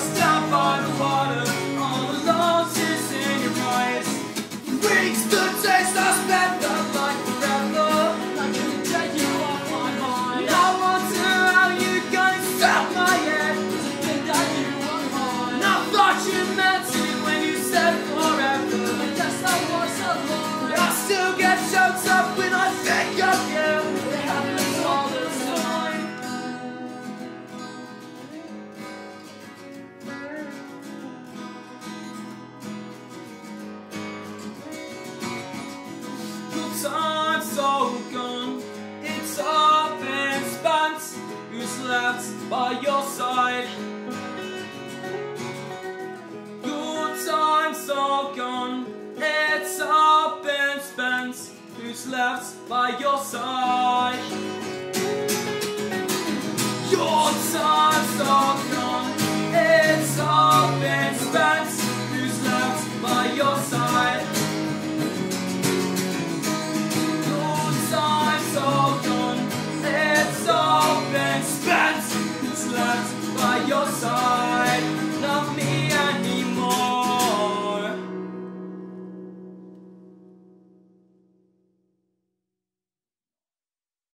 stop on All gone, it's up and spent. Who's left by your side? Good times all gone, it's up and spent. Who's left by your side?